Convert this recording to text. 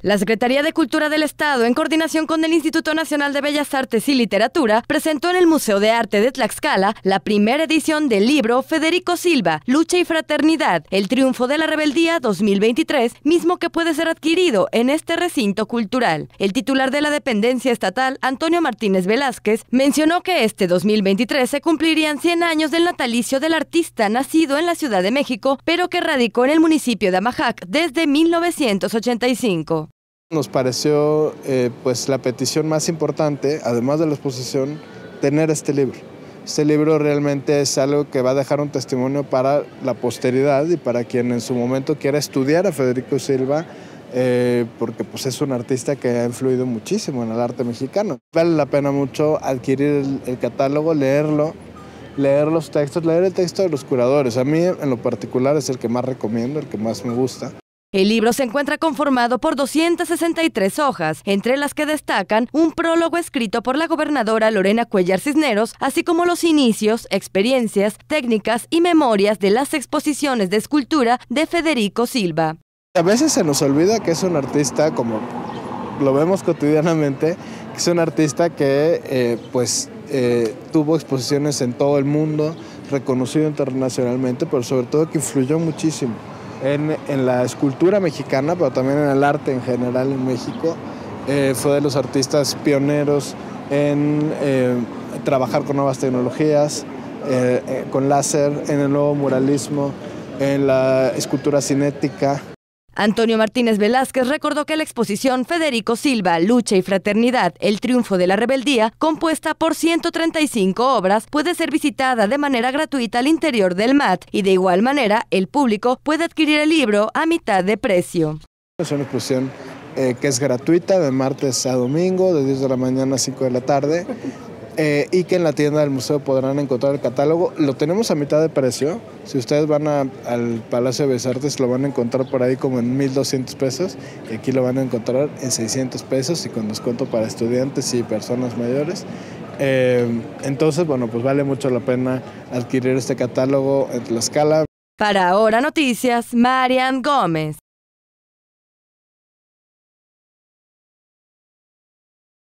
La Secretaría de Cultura del Estado, en coordinación con el Instituto Nacional de Bellas Artes y Literatura, presentó en el Museo de Arte de Tlaxcala la primera edición del libro Federico Silva, Lucha y Fraternidad, el triunfo de la rebeldía 2023, mismo que puede ser adquirido en este recinto cultural. El titular de la dependencia estatal, Antonio Martínez Velázquez, mencionó que este 2023 se cumplirían 100 años del natalicio del artista nacido en la Ciudad de México, pero que radicó en el municipio de Amajac desde 1985. Nos pareció eh, pues la petición más importante, además de la exposición, tener este libro. Este libro realmente es algo que va a dejar un testimonio para la posteridad y para quien en su momento quiera estudiar a Federico Silva, eh, porque pues, es un artista que ha influido muchísimo en el arte mexicano. Vale la pena mucho adquirir el catálogo, leerlo, leer los textos, leer el texto de los curadores. A mí en lo particular es el que más recomiendo, el que más me gusta. El libro se encuentra conformado por 263 hojas, entre las que destacan un prólogo escrito por la gobernadora Lorena Cuellar Cisneros, así como los inicios, experiencias, técnicas y memorias de las exposiciones de escultura de Federico Silva. A veces se nos olvida que es un artista, como lo vemos cotidianamente, que es un artista que eh, pues, eh, tuvo exposiciones en todo el mundo, reconocido internacionalmente, pero sobre todo que influyó muchísimo en, la escultura mexicana, pero también en el arte en general en México. Eh, fue de los artistas pioneros en eh, trabajar con nuevas tecnologías, eh, con láser, en el nuevo muralismo, en la escultura cinética. Antonio Martínez Velázquez recordó que la exposición Federico Silva, Lucha y Fraternidad, el triunfo de la rebeldía, compuesta por 135 obras, puede ser visitada de manera gratuita al interior del MAT y de igual manera el público puede adquirir el libro a mitad de precio. Es una exposición eh, que es gratuita de martes a domingo, de 10 de la mañana a 5 de la tarde. Eh, y que en la tienda del museo podrán encontrar el catálogo. Lo tenemos a mitad de precio. Si ustedes van al Palacio de Besartes lo van a encontrar por ahí como en 1.200 pesos y aquí lo van a encontrar en 600 pesos y con descuento para estudiantes y personas mayores. Eh, entonces, bueno, pues vale mucho la pena adquirir este catálogo en Tlaxcala. Para Ahora Noticias, Marian Gómez.